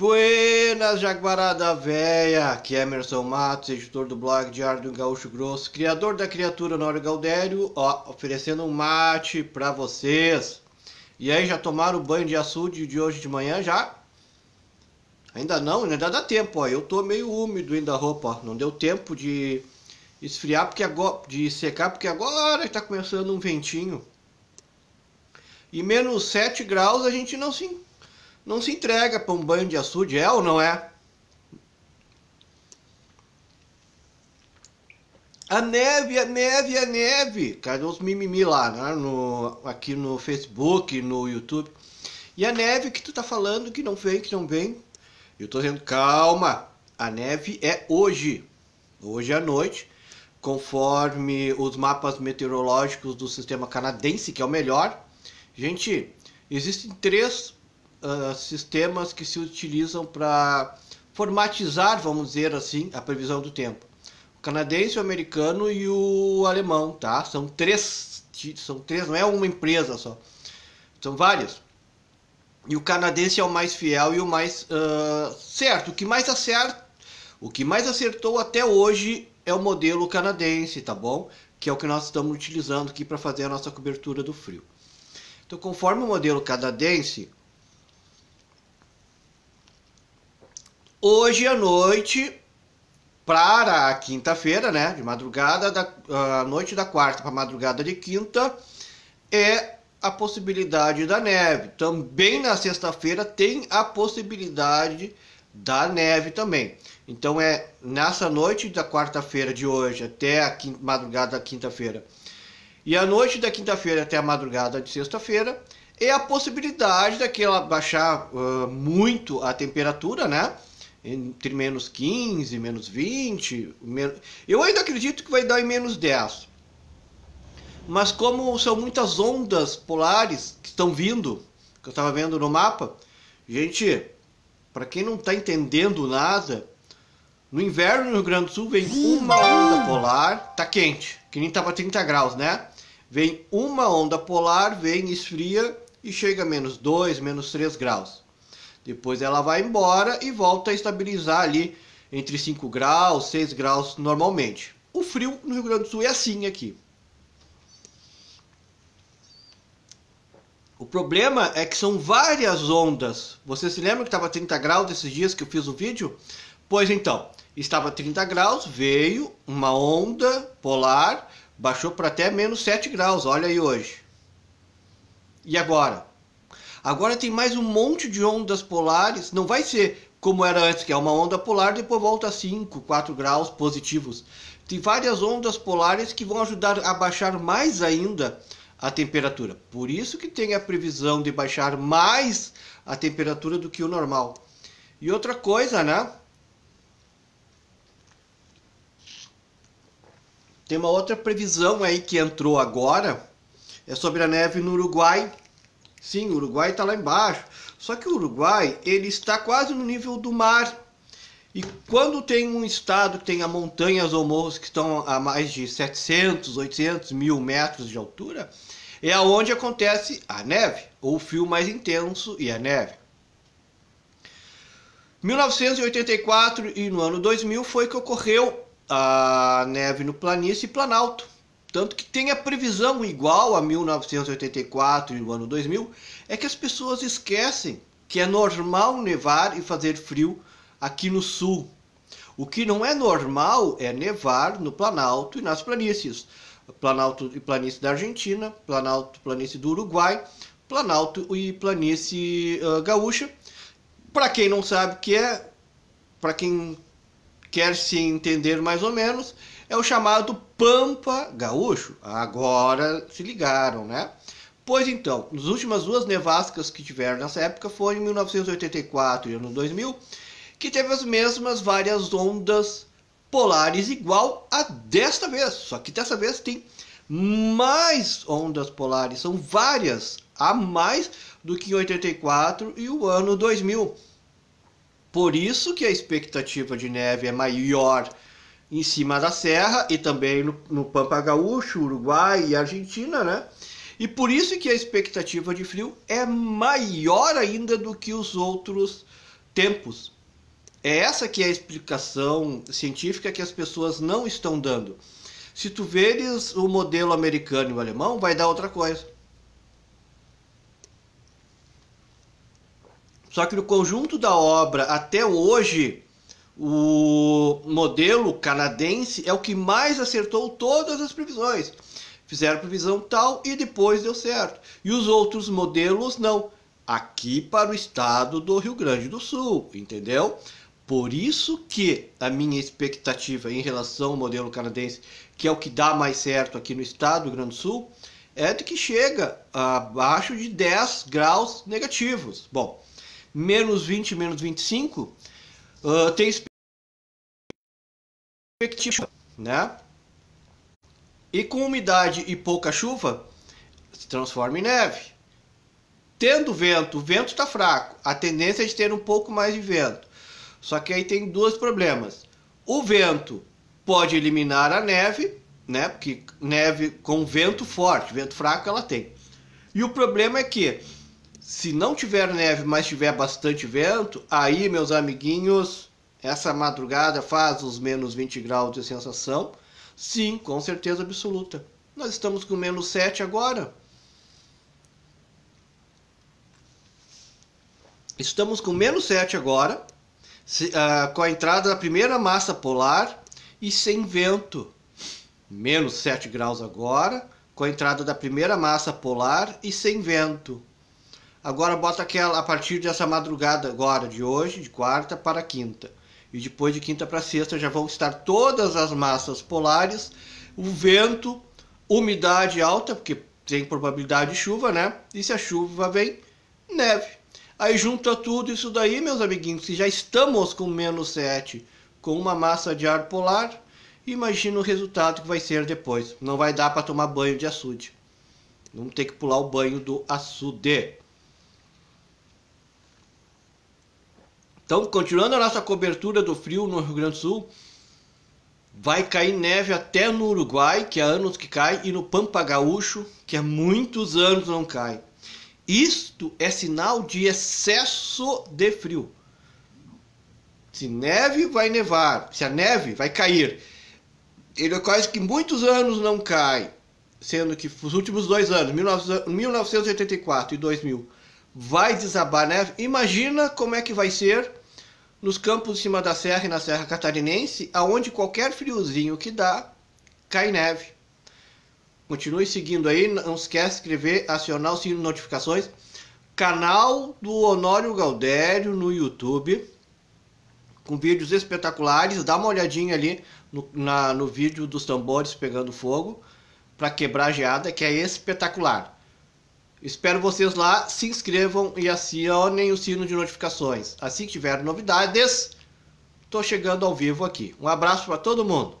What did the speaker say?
Buenas, Jaguarada Véia! Aqui é Emerson Matos, editor do blog Diário do Gaúcho Grosso, criador da criatura Nório Galdério, ó, oferecendo um mate pra vocês. E aí, já tomaram o banho de açude de hoje de manhã já? Ainda não, ainda dá tempo, ó. Eu tô meio úmido ainda a roupa, ó. Não deu tempo de esfriar, porque agora, de secar, porque agora está começando um ventinho. E menos 7 graus a gente não se não se entrega para um banho de açude, é ou não é? A neve, a neve, a neve. Cadê os mimimi lá, né? No, aqui no Facebook, no YouTube. E a neve que tu tá falando que não vem, que não vem. Eu tô dizendo, calma. A neve é hoje. Hoje à noite. Conforme os mapas meteorológicos do sistema canadense, que é o melhor. Gente, existem três uh, sistemas que se utilizam para formatizar, vamos dizer assim, a previsão do tempo. O canadense, o americano e o alemão, tá? São três, são três, não é uma empresa só. São várias. E o canadense é o mais fiel e o mais uh, certo. O que mais acerta, o que mais acertou até hoje é o modelo canadense, tá bom? Que é o que nós estamos utilizando aqui para fazer a nossa cobertura do frio. Então, conforme o modelo canadense, Hoje à noite, para a quinta-feira, né? De madrugada, da noite da quarta para madrugada de quinta, é a possibilidade da neve. Também na sexta-feira tem a possibilidade da neve também. Então é nessa noite da quarta-feira de hoje até a quinta, madrugada da quinta-feira. E a noite da quinta-feira até a madrugada de sexta-feira é a possibilidade daquela baixar uh, muito a temperatura, né? Entre menos 15, menos 20. Menos... Eu ainda acredito que vai dar em menos 10. Mas como são muitas ondas polares que estão vindo, que eu estava vendo no mapa, gente, para quem não está entendendo nada, no inverno no Rio Grande do Sul vem uma onda polar, tá quente, que nem tava 30 graus, né? Vem uma onda polar, vem, esfria e chega a menos 2, menos 3 graus. Depois ela vai embora e volta a estabilizar ali entre 5 graus, 6 graus normalmente. O frio no Rio Grande do Sul é assim aqui. O problema é que são várias ondas. Você se lembra que estava 30 graus esses dias que eu fiz o vídeo? Pois então, estava 30 graus, veio uma onda polar, baixou para até menos 7 graus, olha aí hoje. E agora? Agora tem mais um monte de ondas polares. Não vai ser como era antes, que é uma onda polar, depois volta a 5, 4 graus positivos. Tem várias ondas polares que vão ajudar a baixar mais ainda a temperatura. Por isso que tem a previsão de baixar mais a temperatura do que o normal. E outra coisa, né? Tem uma outra previsão aí que entrou agora, é sobre a neve no Uruguai. Sim, o Uruguai está lá embaixo. Só que o Uruguai ele está quase no nível do mar. E quando tem um estado que tem montanhas ou morros que estão a mais de 700, 800 mil metros de altura, é aonde acontece a neve, ou o frio mais intenso e a neve. 1984 e no ano 2000 foi que ocorreu a neve no planície e planalto. Tanto que tem a previsão igual a 1984 e no ano 2000, é que as pessoas esquecem que é normal nevar e fazer frio aqui no sul. O que não é normal é nevar no Planalto e nas planícies. Planalto e planície da Argentina, Planalto e planície do Uruguai, Planalto e planície uh, gaúcha. Para quem não sabe o que é, para quem quer se entender mais ou menos, é o chamado Pampa Gaúcho. Agora se ligaram, né? Pois então, as últimas duas nevascas que tiveram nessa época foi em 1984 e ano 2000, que teve as mesmas várias ondas polares igual a desta vez. Só que dessa vez tem mais ondas polares, são várias a mais do que em 84 e o ano 2000. Por isso que a expectativa de neve é maior em cima da serra e também no, no Pampa Gaúcho, Uruguai e Argentina, né? E por isso que a expectativa de frio é maior ainda do que os outros tempos. É essa que é a explicação científica que as pessoas não estão dando. Se tu veres o modelo americano e o alemão, vai dar outra coisa. Só que no conjunto da obra, até hoje, o modelo canadense é o que mais acertou todas as previsões. Fizeram previsão tal e depois deu certo. E os outros modelos não. Aqui para o estado do Rio Grande do Sul, entendeu? Por isso que a minha expectativa em relação ao modelo canadense, que é o que dá mais certo aqui no estado do Rio Grande do Sul, é de que chega abaixo de 10 graus negativos. Bom, menos 20, menos 25, uh, tem expectativa, né? E com umidade e pouca chuva, se transforma em neve. Tendo vento, o vento está fraco, a tendência é de ter um pouco mais de vento. Só que aí tem dois problemas. O vento pode eliminar a neve, né? Porque neve com vento forte, vento fraco ela tem. E o problema é que se não tiver neve, mas tiver bastante vento, aí, meus amiguinhos, essa madrugada faz os menos 20 graus de sensação. Sim, com certeza absoluta. Nós estamos com menos 7 agora. Estamos com menos 7 agora se, uh, com a entrada da primeira massa polar e sem vento. Menos 7 graus agora, com a entrada da primeira massa polar e sem vento. Agora bota aquela a partir dessa madrugada agora de hoje, de quarta para quinta. E depois de quinta para sexta já vão estar todas as massas polares, o vento, umidade alta, porque tem probabilidade de chuva, né? E se a chuva vem, neve. Aí junta tudo isso daí, meus amiguinhos, se já estamos com menos 7 com uma massa de ar polar, imagina o resultado que vai ser depois. Não vai dar para tomar banho de açude. Vamos ter que pular o banho do açude. Então, continuando a nossa cobertura do frio no Rio Grande do Sul, vai cair neve até no Uruguai, que há anos que cai, e no Pampa Gaúcho, que há muitos anos não cai. Isto é sinal de excesso de frio. Se neve, vai nevar. Se a neve vai cair. Ele é quase que muitos anos não cai. Sendo que os últimos dois anos, 1984 e 2000, vai desabar neve. Imagina como é que vai ser nos campos de cima da serra e na Serra Catarinense, aonde qualquer friozinho que dá, cai neve. Continue seguindo aí, não esquece de inscrever, acionar o sino de notificações. Canal do Honório Galdério no YouTube, com vídeos espetaculares. Dá uma olhadinha ali no, na, no vídeo dos tambores pegando fogo, para quebrar a geada, que é espetacular. Espero vocês lá, se inscrevam e acionem o sino de notificações. Assim que tiver novidades, estou chegando ao vivo aqui. Um abraço para todo mundo.